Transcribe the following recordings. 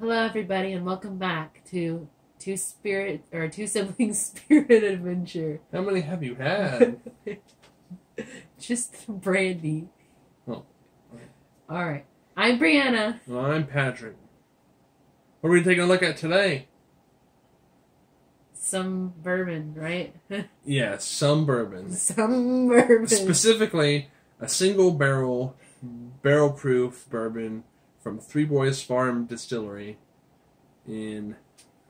Hello, everybody, and welcome back to Two Spirit or Two Siblings Spirit Adventure. How many have you had? Just brandy. Oh. All right. I'm Brianna. well, I'm Patrick. What are we taking a look at today? Some bourbon, right? Yes, some bourbon. Some bourbon. Specifically, a single barrel, barrel proof bourbon from Three Boys Farm Distillery in.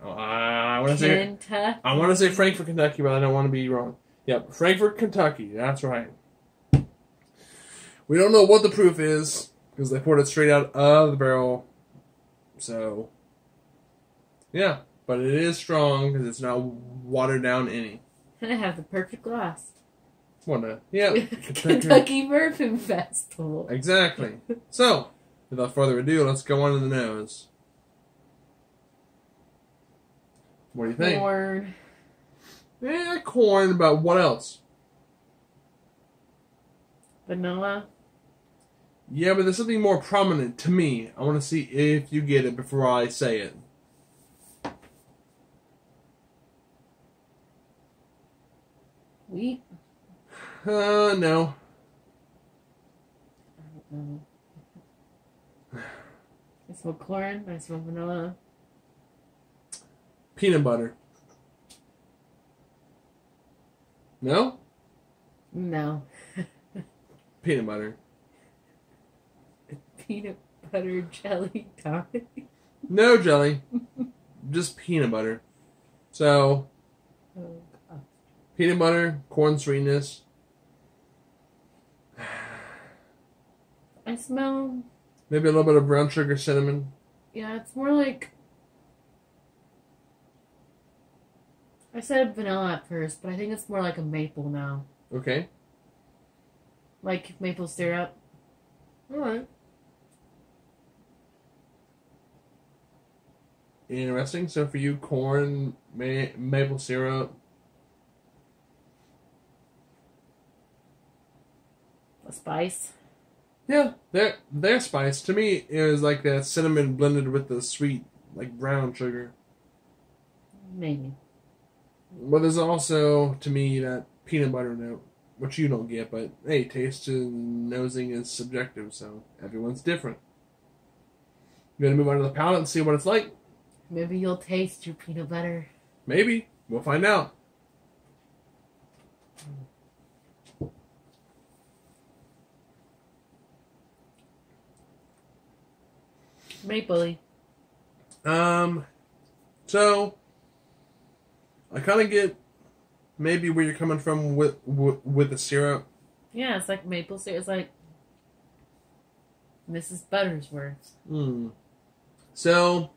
Oh, I want to say Kentucky. I want to say Frankfort, Kentucky, but I don't want to be wrong. Yep, Frankfort, Kentucky. That's right. We don't know what the proof is because they poured it straight out of the barrel. So, yeah, but it is strong because it's not watered down any. And I have the perfect glass. What a yeah, Kentucky Bourbon Festival. exactly. So, without further ado, let's go on to the nose. What do you think? Corn. Eh, corn, but what else? Vanilla. Yeah, but there's something more prominent to me. I want to see if you get it before I say it. Wheat. Uh, no. I don't know. Smell corn. I smell vanilla. Peanut butter. No? No. Peanut butter. Peanut butter jelly tonic. No jelly. Just peanut butter. So, Oh, God. peanut butter, corn sweetness. I smell. Maybe a little bit of brown sugar, cinnamon. Yeah, it's more like. I said vanilla at first, but I think it's more like a maple now. Okay. Like maple syrup. Alright. Interesting. So for you, corn, ma- maple syrup. A spice. Yeah, their their spice to me is like that cinnamon blended with the sweet like brown sugar. Maybe. But there's also to me that peanut butter note, which you don't get. But hey, taste and nosing is subjective, so everyone's different. You gonna move on to the palate and see what it's like? Maybe you'll taste your peanut butter. Maybe we'll find out. Hmm. Mapley. Um, so I kind of get maybe where you're coming from with with, with the syrup. Yeah, it's like maple syrup. It's like Mrs. Buttersworth. Hmm. So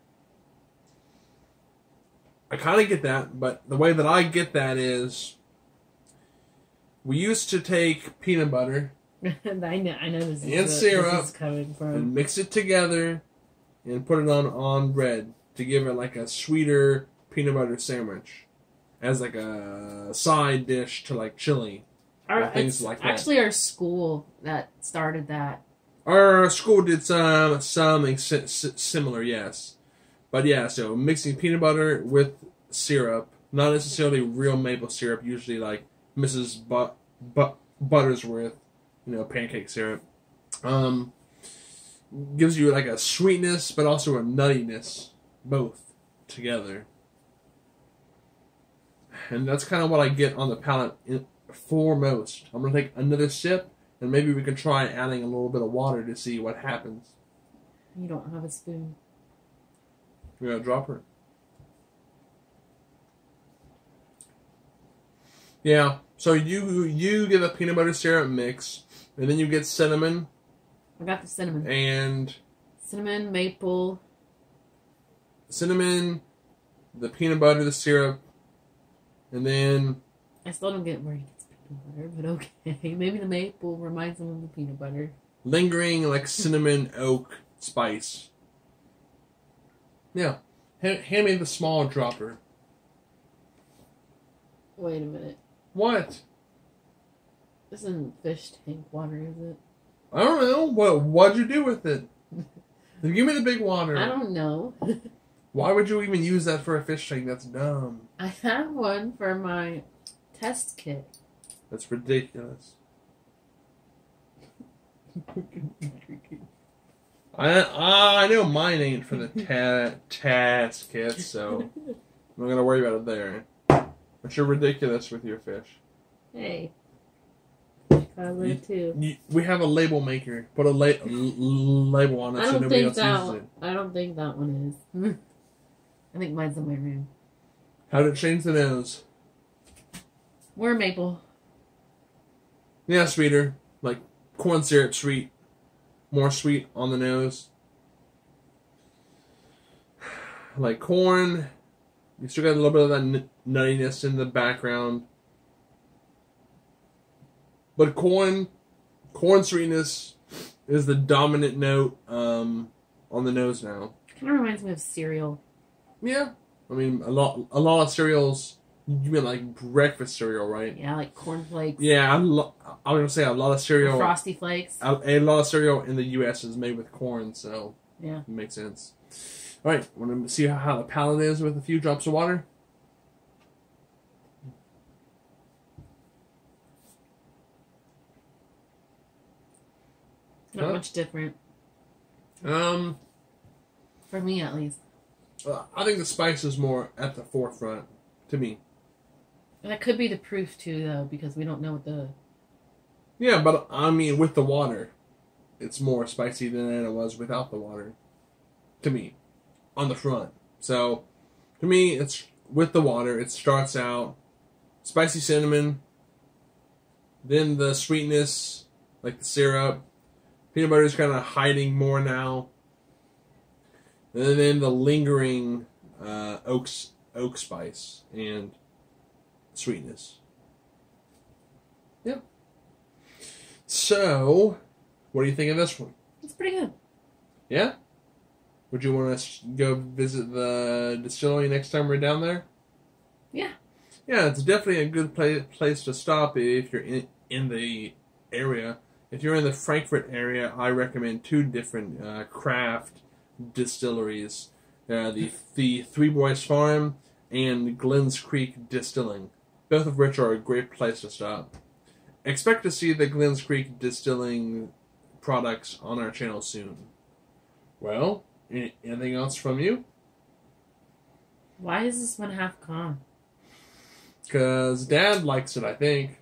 I kind of get that, but the way that I get that is we used to take peanut butter and I know, I know this is, And where this syrup. is coming from. and mix it together and put it on on bread to give it like a sweeter peanut butter sandwich as like a side dish to like chili. Our, things like that. actually our school that started that. Our school did some something si- si- similar, yes, but yeah. So mixing peanut butter with syrup, not necessarily real maple syrup, usually like Mrs. But but Buttersworth, you know, pancake syrup. Um, gives you like a sweetness, but also a nuttiness, both together. And that's kind of what I get on the palate in, foremost. I'm gonna take another sip and maybe we can try adding a little bit of water to see what happens. You don't have a spoon. We're gonna drop her. Yeah. So you you get a peanut butter syrup mix, and then you get cinnamon I got the cinnamon. and Cinnamon, maple. cinnamon, the peanut butter, the syrup, and then I still don't get where he gets peanut butter, but okay. Maybe the maple reminds him of the peanut butter. lingering like cinnamon oak spice. Yeah. Hand, hand me the small dropper. Wait a minute. What? This isn't fish tank water, is it? I don't know. What what'd you do with it? Give me the big water. I don't know. Why would you even use that for a fish tank? That's dumb. I have one for my test kit. That's ridiculous. I uh, I know mine ain't for the ta- task kit, so I'm not gonna worry about it there. But you're ridiculous with your fish. Hey. Gotta live too. You, we have a label maker. Put a la- l- label on it I so don't nobody think else that uses one, it. I don't think that one is. I think mine's in my room. How did it change the nose? More maple. Yeah, sweeter. Like corn syrup sweet. More sweet on the nose. Like corn. You still got a little bit of that n- nuttiness in the background. But corn, corn sweetness is the dominant note um, on the nose now. Kind of reminds me of cereal. Yeah, I mean a lot, a lot of cereals. You mean like breakfast cereal, right? Yeah, like cornflakes. Yeah, I'm lo- I was gonna say a lot of cereal. Frosty Flakes. A, a lot of cereal in the U.S. is made with corn, so Yeah. it makes sense. All right, want to see how, how the palate is with a few drops of water? Not Huh? much different. Um, For me, at least. uh, I think the spice is more at the forefront to me. That could be the proof, too, though, because we don't know what the. Yeah, but I mean, with the water, it's more spicy than it was without the water. To me, on the front. So, to me, it's with the water. It starts out spicy cinnamon, then the sweetness, like the syrup. Peanut butter is kind of hiding more now, and then the lingering uh, oak oak spice and sweetness. Yep. So, what do you think of this one? It's pretty good. Yeah? Would you want to go visit the distillery next time we're down there? Yeah. Yeah, it's definitely a good place place to stop if you're in in the area. If you're in the Frankfort area, I recommend two different uh, craft distilleries: uh, the the Three Boys Farm and Glenns Creek Distilling, both of which are a great place to stop. Expect to see the Glenns Creek Distilling products on our channel soon. Well, anything else from you? Why is this one half gone? Because Dad likes it, I think.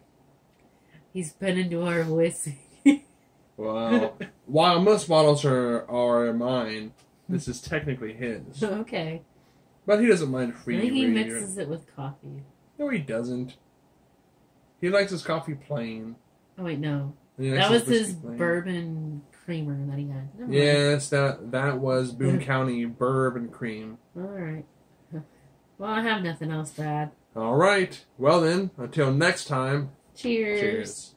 He's been into our whiskey. Well, while most bottles are are mine, this is technically his. okay. But he doesn't mind I free. think he mixes it with coffee. No, he doesn't. He likes his coffee plain. Oh, wait, no. That was his bourbon creamer that he had. Never mind. Yes, that that was Boone County bourbon cream. All right. Well, I have nothing else to add. All right. Well then, until next time. Cheers. Cheers.